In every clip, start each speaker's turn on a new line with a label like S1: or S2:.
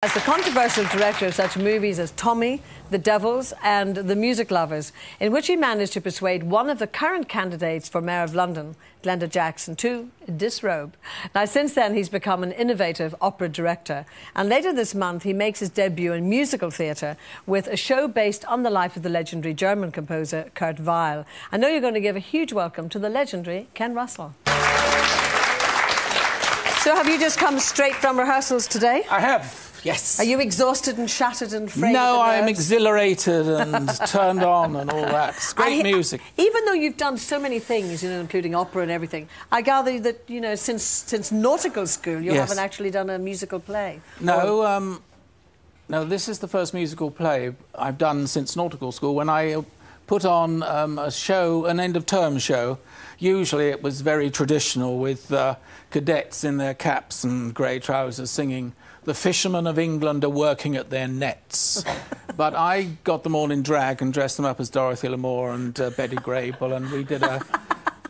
S1: As the controversial director of such movies as Tommy, The Devils, and The Music Lovers, in which he managed to persuade one of the current candidates for Mayor of London, Glenda Jackson, to disrobe. Now, since then, he's become an innovative opera director. And later this month, he makes his debut in musical theatre with a show based on the life of the legendary German composer Kurt Weill. I know you're going to give a huge welcome to the legendary Ken Russell. So, have you just come straight from rehearsals today?
S2: I have. Yes.
S1: Are you exhausted and shattered and frayed?
S2: No, I'm exhilarated and turned on and all that. It's great I, music.
S1: Even though you've done so many things, you know, including opera and everything, I gather that you know since since nautical school you yes. haven't actually done a musical play.
S2: No, or... um, no. This is the first musical play I've done since nautical school. When I put on um, a show, an end of term show. Usually it was very traditional with uh, cadets in their caps and grey trousers singing the fishermen of England are working at their nets. but I got them all in drag and dressed them up as Dorothy Lamour and uh, Betty Grable, and we did a.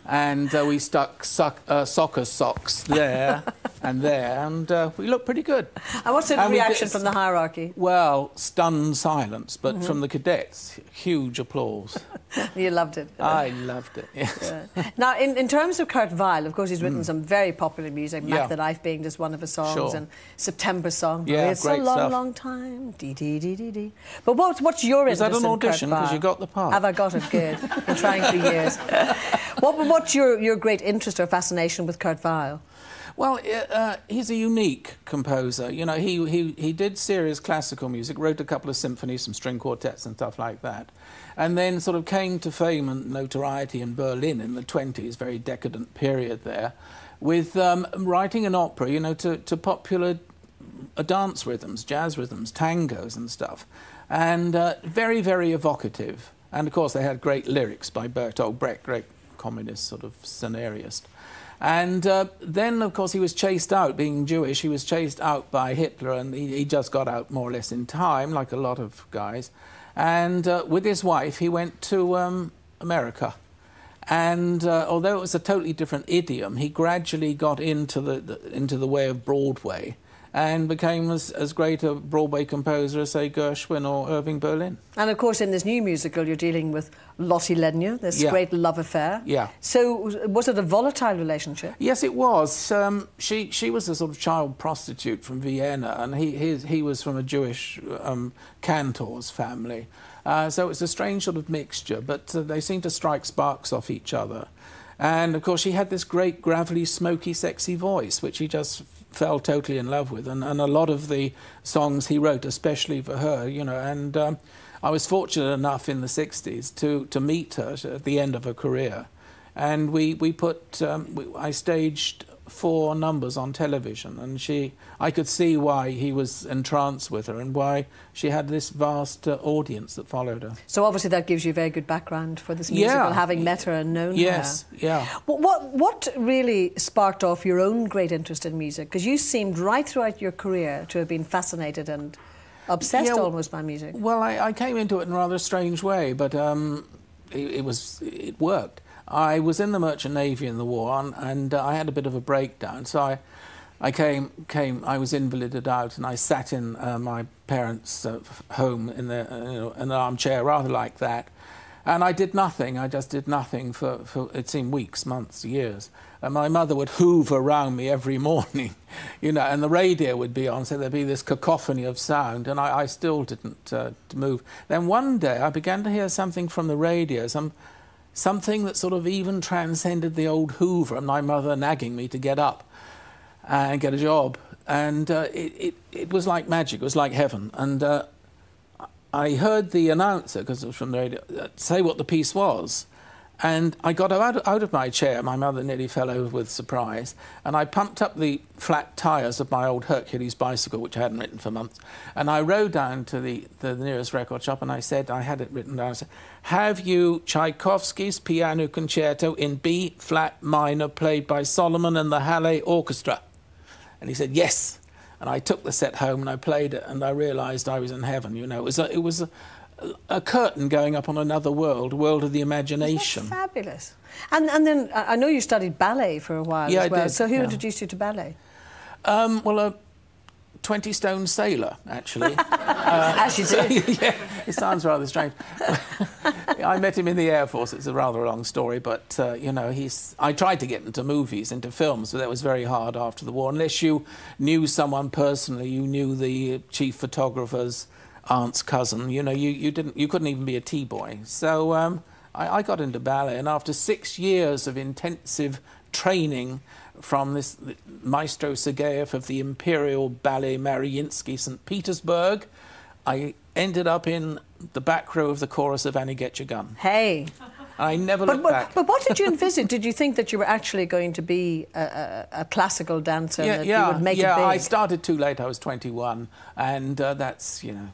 S2: and uh, we stuck suck, uh, soccer socks there and there, and uh, we looked pretty good.
S1: And what's the and reaction from the hierarchy?
S2: Well, stunned silence, but mm -hmm. from the cadets, huge applause.
S1: you loved it.
S2: I loved it. Yes.
S1: Yeah. Now, in, in terms of Kurt Weill, of course, he's written mm. some very popular music. Mack yeah. the Knife being just one of his songs,
S2: sure.
S1: and September song.
S2: Yeah,
S1: it's
S2: great
S1: a long,
S2: stuff.
S1: long time. Dee dee dee dee dee. But what's what's your
S2: Is
S1: interest
S2: that an audition?
S1: Because
S2: you got the part.
S1: Have I got it? Good. Been trying for years. what what's your your great interest or fascination with Kurt Weill?
S2: Well, uh, he's a unique composer. You know, he, he, he did serious classical music, wrote a couple of symphonies, some string quartets and stuff like that, and then sort of came to fame and notoriety in Berlin in the 20s, very decadent period there, with um, writing an opera, you know, to, to popular uh, dance rhythms, jazz rhythms, tangos and stuff, and uh, very, very evocative. And of course, they had great lyrics by Bertolt Brecht, great communist sort of scenarist. And uh, then, of course, he was chased out, being Jewish, he was chased out by Hitler, and he, he just got out more or less in time, like a lot of guys. And uh, with his wife, he went to um, America. And uh, although it was a totally different idiom, he gradually got into the, the into the way of Broadway and became as, as great a Broadway composer as, say, Gershwin or Irving Berlin.
S1: And of course, in this new musical, you're dealing with Lotte Lenya, this yeah. great love affair.
S2: Yeah.
S1: So, was it a volatile relationship?
S2: Yes, it was. Um, she she was a sort of child prostitute from Vienna, and he he, he was from a Jewish um, cantor's family. Uh, so it's a strange sort of mixture, but uh, they seem to strike sparks off each other. And of course, she had this great, gravelly, smoky, sexy voice, which he just fell totally in love with. And, and a lot of the songs he wrote, especially for her, you know. And um, I was fortunate enough in the 60s to, to meet her at the end of her career. And we, we put, um, we, I staged four numbers on television, and she, I could see why he was entranced with her and why she had this vast uh, audience that followed her.
S1: So obviously that gives you a very good background for this musical,
S2: yeah.
S1: having met her and known
S2: yes,
S1: her.
S2: Yes, yeah.
S1: What, what, what really sparked off your own great interest in music? Because you seemed right throughout your career to have been fascinated and obsessed yeah, almost by music.
S2: Well, I, I, came into it in a rather strange way, but um, it, it was it worked. I was in the Merchant Navy in the war, and, and uh, I had a bit of a breakdown. So I, I came, came, I was invalided out, and I sat in uh, my parents' uh, home in, the, uh, you know, in an armchair, rather like that. And I did nothing. I just did nothing for, for it seemed weeks, months, years. And my mother would hoover around me every morning, you know, and the radio would be on, so there'd be this cacophony of sound, and I, I still didn't uh, move. Then one day I began to hear something from the radio, some something that sort of even transcended the old Hoover and my mother nagging me to get up and get a job. And uh, it, it, it, was like magic, it was like heaven. And uh, I heard the announcer, because it was from the radio, uh, say what the piece was. And I got out, out of my chair. My mother nearly fell over with surprise. And I pumped up the flat tyres of my old Hercules bicycle, which I hadn't written for months. And I rode down to the, the nearest record shop and I said, I had it written down. I said, Have you Tchaikovsky's Piano Concerto in B flat minor played by Solomon and the Halle Orchestra? And he said, Yes. And I took the set home and I played it and I realized I was in heaven. You know, it was a, it was a, a curtain going up on another world, world of the imagination.
S1: fabulous. And, and then I know you studied ballet for a while
S2: yeah,
S1: as well.
S2: I did,
S1: so who
S2: yeah.
S1: introduced you to ballet?
S2: Um, well, a 20 stone sailor, actually.
S1: uh, As you do.
S2: yeah, it sounds rather strange. I met him in the Air Force. It's a rather long story, but, uh, you know, he's. I tried to get into movies, into films, but that was very hard after the war. Unless you knew someone personally, you knew the chief photographer's aunt's cousin, you know, you, you, didn't, you couldn't even be a T boy. So um, I, I got into ballet, and after six years of intensive training, from this Maestro Sergeyev of the Imperial Ballet Mariinsky St. Petersburg. I ended up in the back row of the chorus of Annie Get Your Gun.
S1: Hey.
S2: I never
S1: but,
S2: looked
S1: but,
S2: back.
S1: But what did you envisage? did you think that you were actually going to be a, a, a classical dancer
S2: yeah,
S1: that
S2: yeah,
S1: you would make
S2: yeah? I started too late. I was 21, and uh, that's, you know,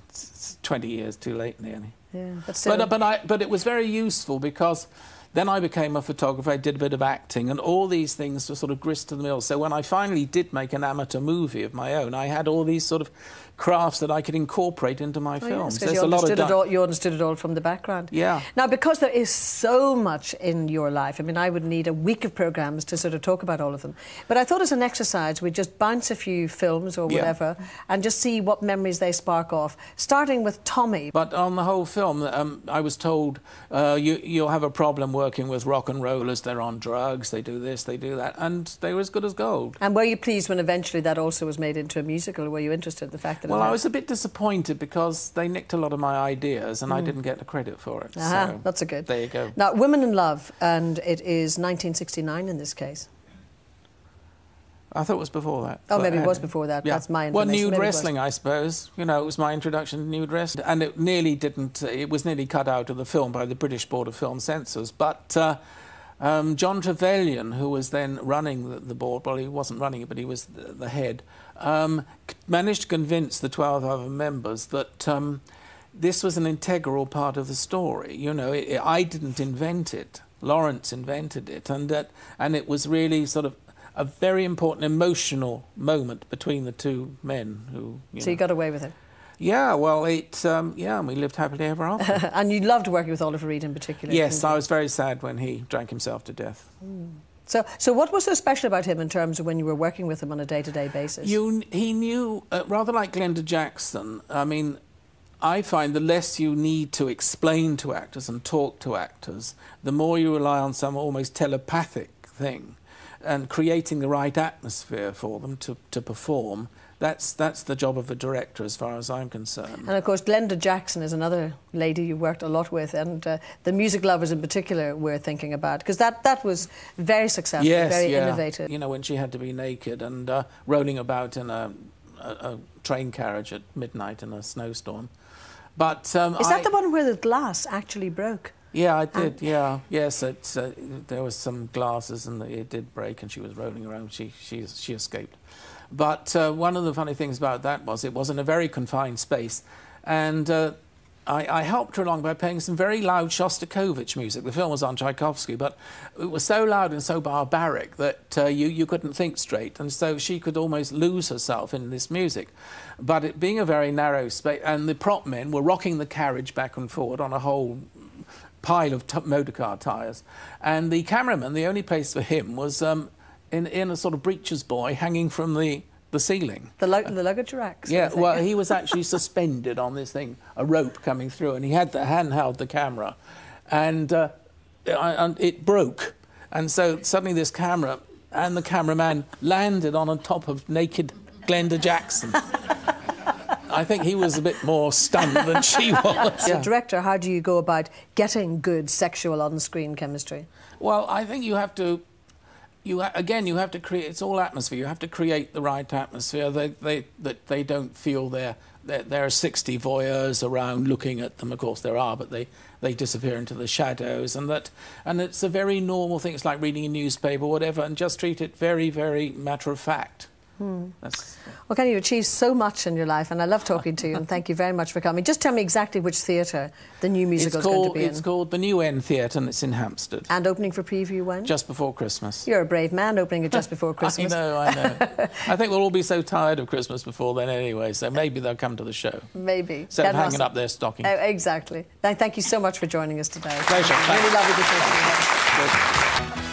S2: 20 years too late nearly.
S1: Yeah, but still...
S2: But, uh, but, I, but it was very useful because then I became a photographer, I did a bit of acting, and all these things were sort of grist to the mill. So when I finally did make an amateur movie of my own, I had all these sort of crafts that I could incorporate into my oh, films.
S1: Yes, you, understood it all, you understood it all from the background.
S2: Yeah.
S1: Now, because there is so much in your life, I mean, I would need a week of programmes to sort of talk about all of them. But I thought as an exercise, we'd just bounce a few films or whatever yeah. and just see what memories they spark off, starting with Tommy.
S2: But on the whole film, um, I was told uh, you, you'll have a problem working with rock and rollers. They're on drugs, they do this, they do that. And they were as good as gold.
S1: And were you pleased when eventually that also was made into a musical? Were you interested in the fact that
S2: Well, I was a bit disappointed because they nicked a lot of my ideas and mm. I didn't get the credit for it.
S1: Uh-huh, so that's a good.
S2: There you go.
S1: Now, Women in Love, and it is 1969 in this case.
S2: I thought it was before that.
S1: Oh, maybe it was before that. Yeah. That's my.
S2: Well, nude maybe wrestling, I suppose. You know, it was my introduction to nude wrestling. And it nearly didn't, it was nearly cut out of the film by the British Board of Film Censors. But uh, um, John Trevelyan, who was then running the, the, board, well, he wasn't running it, but he was the, the head, um, managed to convince the 12 other members that um, this was an integral part of the story. You know, it, it, I didn't invent it. Lawrence invented it, and that, and it was really sort of a very important emotional moment between the two men who.
S1: You so know, you got away with it.
S2: Yeah, well, it um, yeah, we lived happily ever after.
S1: and you loved working with Oliver Reed in particular.
S2: Yes, I was very sad when he drank himself to death.
S1: Mm. So, so what was so special about him in terms of when you were working with him on a day-to-day basis?
S2: You, he knew, uh, rather like Glenda Jackson. I mean, I find the less you need to explain to actors and talk to actors, the more you rely on some almost telepathic thing, and creating the right atmosphere for them to, to perform that's that's the job of the director as far as I'm concerned.
S1: And of course, Glenda Jackson is another lady you worked a lot with, and uh, the music lovers in particular we're thinking about because that that was very successful,
S2: yes,
S1: very
S2: yeah.
S1: innovative.
S2: You know, when she had to be naked and uh, rolling about in a, a, a, train carriage at midnight in a snowstorm. But um,
S1: is that I, the one where the glass actually broke?
S2: Yeah, I did. yeah, yes. It's, uh, there was some glasses, and it did break, and she was rolling around. She she she escaped. But uh, one of the funny things about that was it was in a very confined space. And uh, I, I, helped her along by playing some very loud Shostakovich music. The film was on Tchaikovsky, but it was so loud and so barbaric that uh, you, you couldn't think straight. And so she could almost lose herself in this music. But it being a very narrow space, and the prop men were rocking the carriage back and forward on a whole pile of motorcar tyres. And the cameraman, the only place for him was um, in, in a sort of breeches buoy hanging from the, the ceiling.
S1: The, lo- the luggage racks?
S2: Yeah, well, he was actually suspended on this thing, a rope coming through, and he had the handheld the camera, and, uh, and it broke. And so suddenly this camera and the cameraman landed on top of naked Glenda Jackson. I think he was a bit more stunned than she was.
S1: yeah. director, how do you go about getting good sexual on-screen chemistry?
S2: Well, I think you have to you again you have to create it's all atmosphere you have to create the right atmosphere they, they, that they don't feel there there are 60 voyeurs around looking at them of course there are but they they disappear into the shadows and that and it's a very normal thing it's like reading a newspaper or whatever and just treat it very very matter of fact
S1: Hmm. Well, Ken, you achieved so much in your life, and I love talking to you, and thank you very much for coming. Just tell me exactly which theatre the new musical
S2: is
S1: going to be
S2: it's in. It's called the New End Theatre, and it's in Hampstead.
S1: And opening for preview when?
S2: Just before Christmas.
S1: You're a brave man, opening it just before Christmas.
S2: I know, I know. I think we'll all be so tired of Christmas before then anyway, so maybe they'll come to the show.
S1: Maybe.
S2: Instead of hanging up their stocking.
S1: Oh, exactly. Thank you so much for joining us today.
S2: Pleasure.
S1: Really lovely to talk to you.